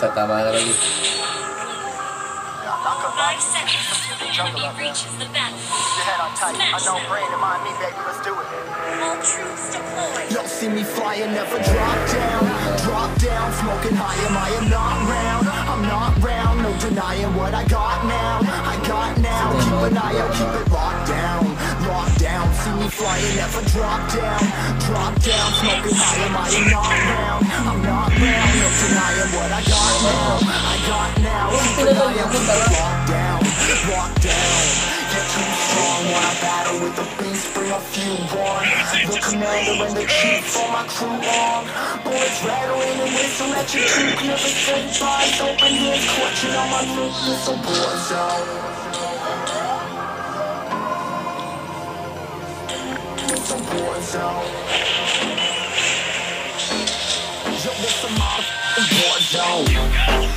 Tatama ka lagi. Five seconds until the enemy reaches the battle. Your head on tight. I know brain and mind me, baby. Let's do it. All troops deployed. Y'all see me flying, never drop down. Drop down, smoking high, am I am not round. I'm not round, no denying what I got now. I got now, keep an eye out, keep it locked down. Locked down, see me flying, never drop down. Drop down, smoking high, am I am not round. I'm not round, no denying what I got now. I got now, down. Locked down. Get too strong when I battle with the beast, bring a few on. The commander and the chief for my crew on. Bullets rattling and whistle at your cheek, never say bye. Open clutching on my throat, it's a war zone. War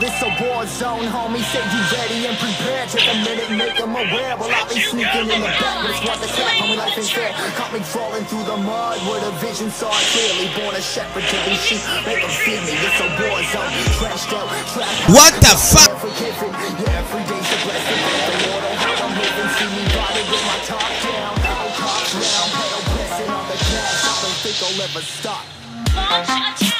this a war zone, homie. Say you ready and prepared. Take a minute, make them aware. Well, I'll be sneaking in the back. But it's what the tap, homie. Life ain't fair. Caught me crawling through the mud where the vision saw it clearly. Born a shepherd to be sheep. Make them feed me. It's a war zone. Trashed out, trapped. What the fuck? Forgiven. Yeah, every day's a blessing. The Lord on how I'm living. See me body with my top down. Oh, cops round. Pedal pressing on the gas. I don't think I'll ever stop. Launch attack.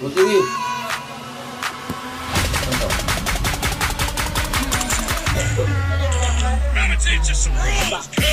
To? I'ma teach you some rules,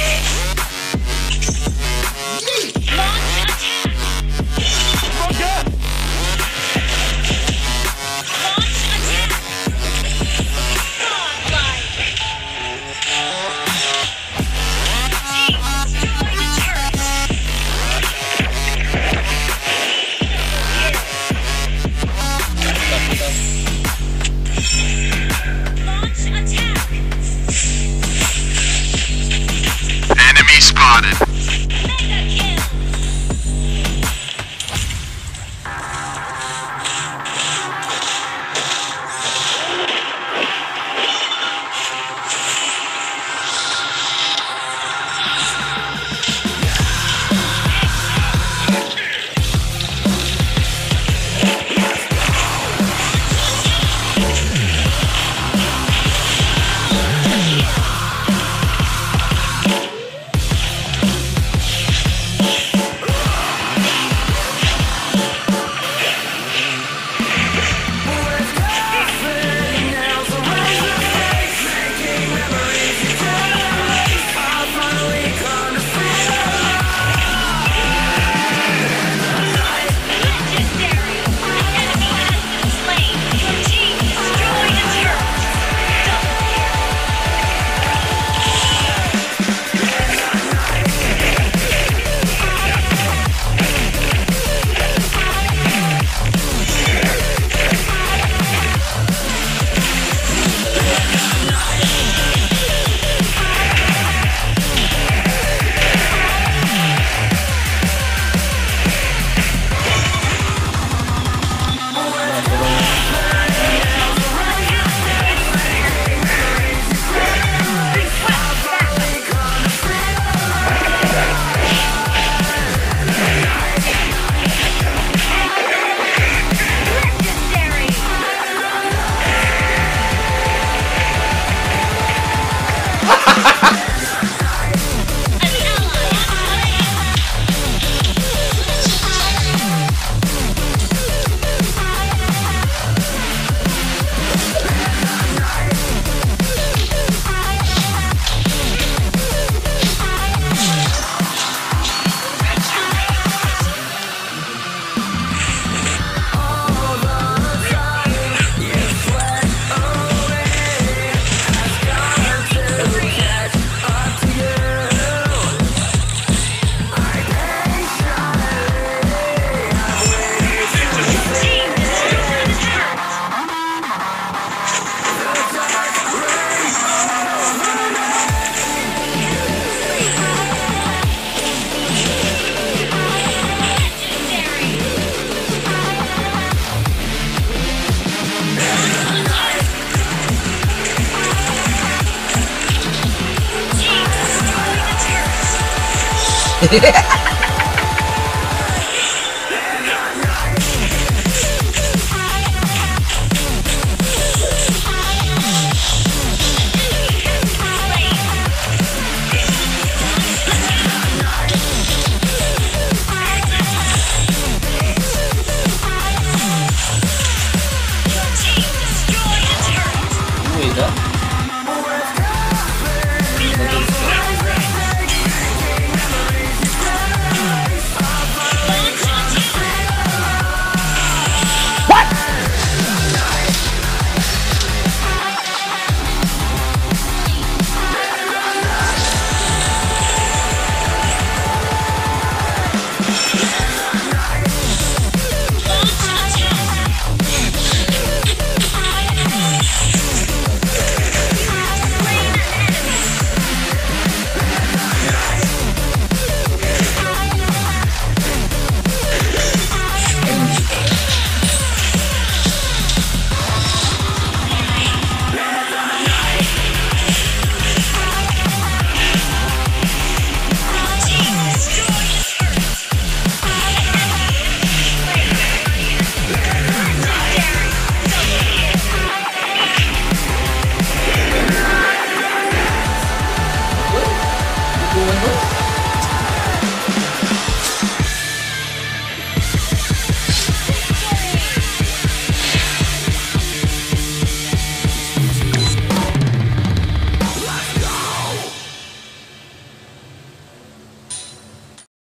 Yeah.